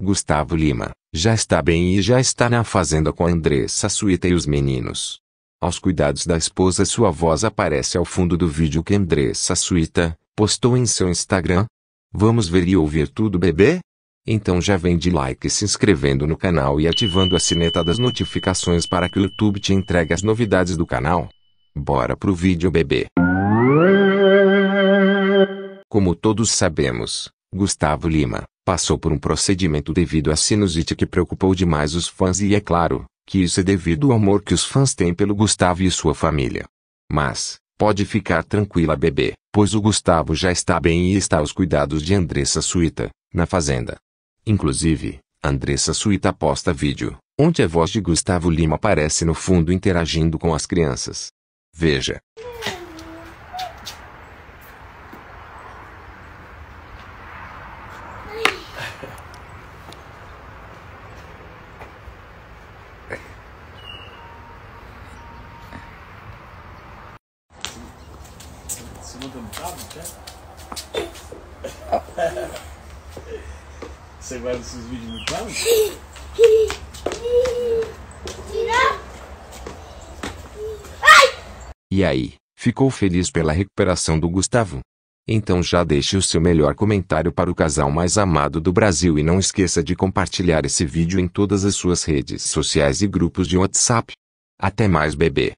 Gustavo Lima, já está bem e já está na fazenda com Andressa Suíta e os meninos. Aos cuidados da esposa sua voz aparece ao fundo do vídeo que Andressa Suíta postou em seu Instagram. Vamos ver e ouvir tudo bebê? Então já vem de like se inscrevendo no canal e ativando a sineta das notificações para que o YouTube te entregue as novidades do canal. Bora pro vídeo bebê. Como todos sabemos, Gustavo Lima passou por um procedimento devido à sinusite que preocupou demais os fãs e é claro, que isso é devido ao amor que os fãs têm pelo Gustavo e sua família. Mas, pode ficar tranquila bebê, pois o Gustavo já está bem e está aos cuidados de Andressa Suíta, na fazenda. Inclusive, Andressa Suíta posta vídeo, onde a voz de Gustavo Lima aparece no fundo interagindo com as crianças. Veja. Você Você guarda esses vídeos no cloud? E aí, ficou feliz pela recuperação do Gustavo? Então já deixe o seu melhor comentário para o casal mais amado do Brasil e não esqueça de compartilhar esse vídeo em todas as suas redes sociais e grupos de WhatsApp. Até mais bebê.